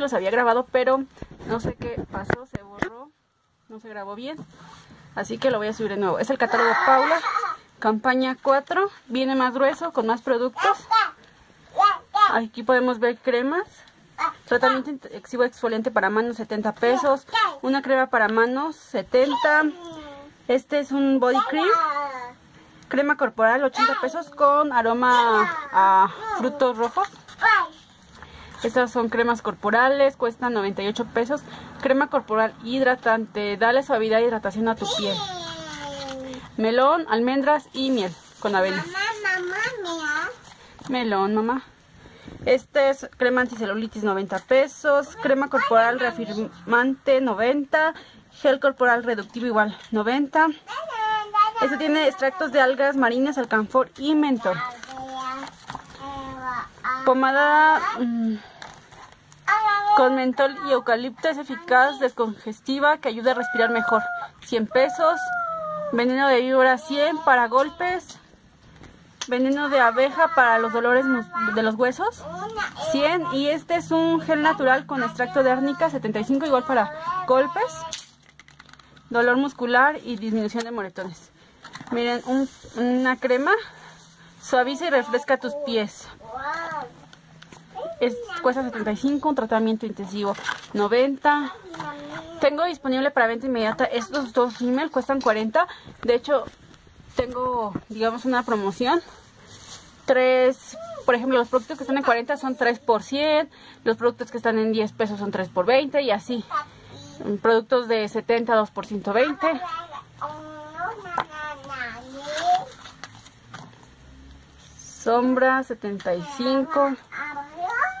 los había grabado, pero no sé qué pasó, se borró, no se grabó bien. Así que lo voy a subir de nuevo. Es el catálogo Paula, campaña 4. Viene más grueso, con más productos. Aquí podemos ver cremas. Tratamiento exhibo exfoliante para manos 70 pesos. Una crema para manos 70. Este es un body cream. Crema corporal 80 pesos con aroma a frutos rojos. Estas son cremas corporales, cuestan 98 pesos. Crema corporal hidratante, dale suavidad e hidratación a tu piel. Melón, almendras y miel con avena. Melón, mamá. Este es crema anticelulitis 90 pesos, crema corporal reafirmante 90, gel corporal reductivo igual 90. Este tiene extractos de algas marinas, alcanfor y mentol. Pomada mm, con mentol y eucalipto es eficaz, descongestiva, que ayuda a respirar mejor. 100 pesos. Veneno de víbora 100 para golpes. Veneno de abeja para los dolores de los huesos. 100. Y este es un gel natural con extracto de árnica 75 igual para golpes. Dolor muscular y disminución de moretones. Miren, una crema suaviza y refresca tus pies es, cuesta 75, un tratamiento intensivo 90. Tengo disponible para venta inmediata estos dos email, cuestan 40. De hecho, tengo, digamos, una promoción. Tres, por ejemplo, los productos que están en 40 son 3 por 100, los productos que están en 10 pesos son 3 por 20 y así. Productos de 70, 2 por 120. Sombra 75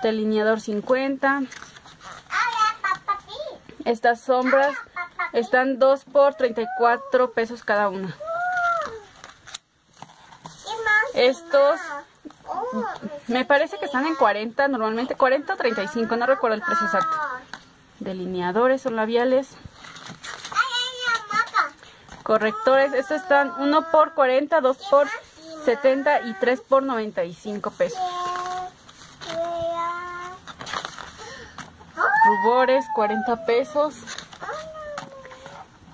delineador 50. Estas sombras están 2 por 34 pesos cada una. Estos me parece que están en 40, normalmente 40 o 35, no recuerdo el precio exacto. Delineadores o labiales. Correctores, estos están 1 por 40, 2 por 70 y 3 por 95 pesos. Rubores, 40 pesos.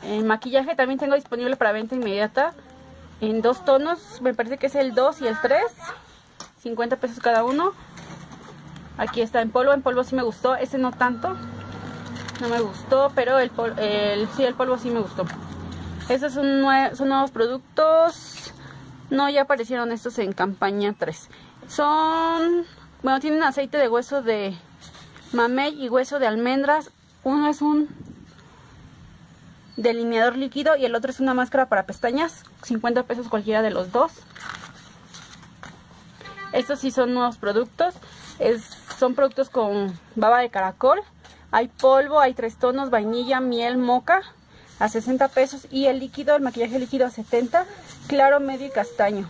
El maquillaje también tengo disponible para venta inmediata. En dos tonos, me parece que es el 2 y el 3. 50 pesos cada uno. Aquí está en polvo, en polvo sí me gustó. Ese no tanto. No me gustó, pero el, el, sí, el polvo sí me gustó. Estos son, son nuevos productos. No, ya aparecieron estos en campaña 3. Son, bueno, tienen aceite de hueso de mamey y hueso de almendras. Uno es un delineador líquido y el otro es una máscara para pestañas. 50 pesos cualquiera de los dos. Estos sí son nuevos productos. son productos con baba de caracol. Hay polvo, hay tres tonos, vainilla, miel, moca a 60 pesos. Y el líquido, el maquillaje líquido a 70. Claro, medio y castaño.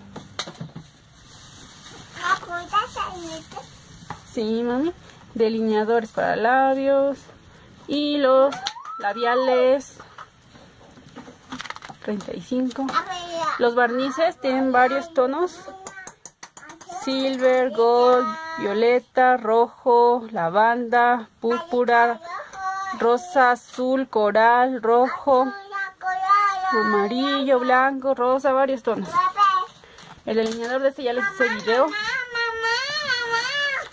Sí, mami delineadores para labios y los labiales 35 los barnices tienen varios tonos silver, gold, violeta, rojo, lavanda, púrpura, rosa, azul, coral, rojo, amarillo, blanco, rosa, varios tonos. El delineador de este ya les hice video.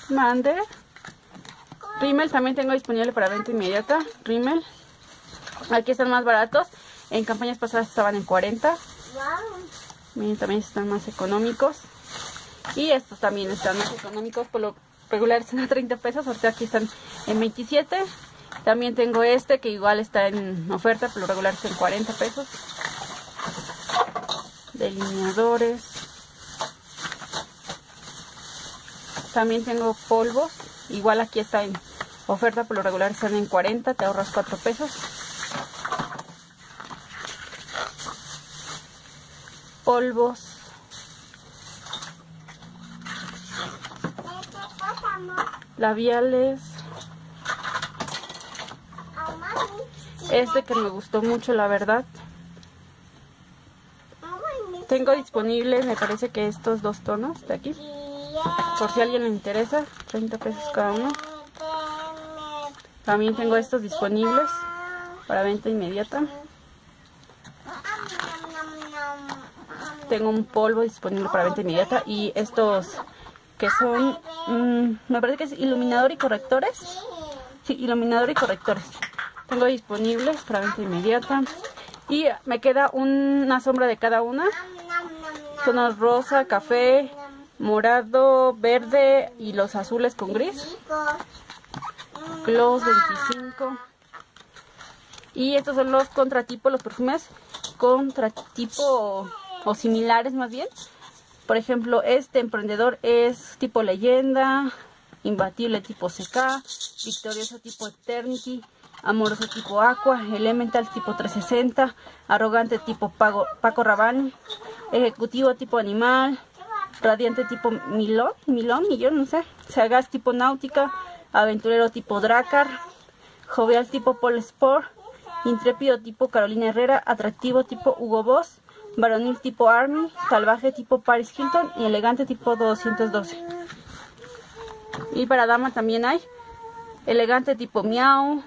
Mande. Rimmel también tengo disponible para venta inmediata. Rimmel. Aquí están más baratos. En campañas pasadas estaban en 40. Miren, también están más económicos. Y estos también están más económicos. Por lo regular están a 30 pesos. Ahorita aquí están en 27. También tengo este que igual está en oferta. Por lo regular está en 40 pesos. Delineadores. También tengo polvos. Igual aquí está en oferta, por lo regular están en 40, te ahorras 4 pesos. Polvos. Labiales. Este que me gustó mucho, la verdad. Tengo disponible, me parece que estos dos tonos de aquí. Por si a alguien le interesa, 30 pesos cada uno. También tengo estos disponibles para venta inmediata. Tengo un polvo disponible para venta inmediata y estos que son, mm, me parece que es iluminador y correctores. Sí, iluminador y correctores. Tengo disponibles para venta inmediata. Y me queda una sombra de cada una. Tonos rosa, café, morado, verde y los azules con gris. Gloss 25. Y estos son los contratipos, los perfumes contratipo o similares más bien. Por ejemplo, este emprendedor es tipo leyenda, imbatible tipo CK, victorioso tipo Eternity, amoroso tipo Aqua, elemental tipo 360, arrogante tipo Paco Rabanne, ejecutivo tipo animal, radiante tipo Milón, Milón, yo no sé, sagaz tipo náutica, aventurero tipo Dracar, jovial tipo Paul Sport, intrépido tipo Carolina Herrera, atractivo tipo Hugo Boss, varonil tipo Army, salvaje tipo Paris Hilton y elegante tipo 212. Y para dama también hay elegante tipo Miau.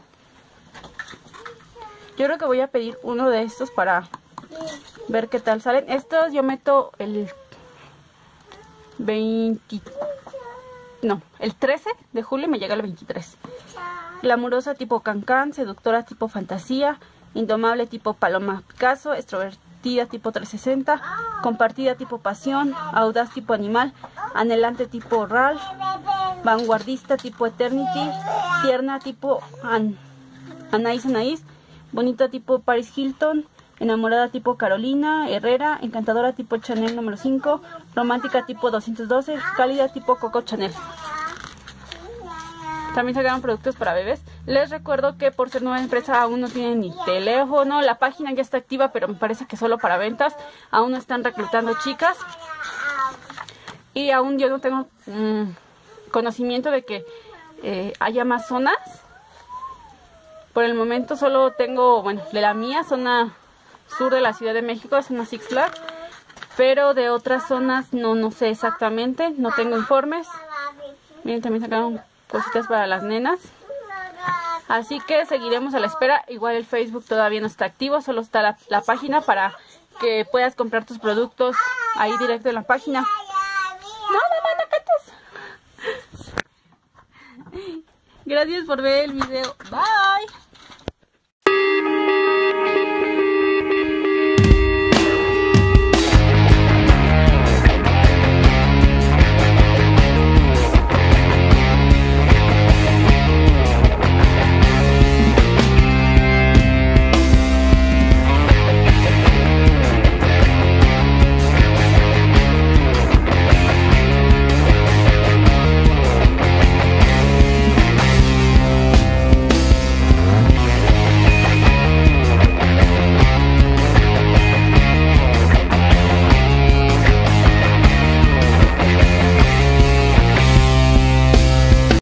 Yo creo que voy a pedir uno de estos para ver qué tal salen. Estos yo meto el 20... No, el 13 de julio me llega el 23. Glamurosa tipo Cancan, seductora tipo Fantasía, indomable tipo Paloma Picasso, extrovertida tipo 360, compartida tipo Pasión, audaz tipo Animal, anhelante tipo Ralph, vanguardista tipo Eternity, tierna tipo An Anaís Anaís, bonita tipo Paris Hilton, enamorada tipo Carolina Herrera, encantadora tipo Chanel número 5, romántica tipo 212, cálida tipo Coco Chanel. También sacaron productos para bebés. Les recuerdo que por ser nueva empresa aún no tienen ni teléfono. La página ya está activa, pero me parece que solo para ventas. Aún no están reclutando chicas. Y aún yo no tengo mm, conocimiento de que eh, haya más zonas. Por el momento solo tengo, bueno, de la mía, zona sur de la Ciudad de México, zona Six Flags. Pero de otras zonas no, no sé exactamente, no tengo informes. Miren, también sacaron cositas para las nenas. Así que seguiremos a la espera. Igual el Facebook todavía no está activo, solo está la, la página para que puedas comprar tus productos ahí directo en la página. No, mamá, no cantes. Gracias por ver el video. Bye.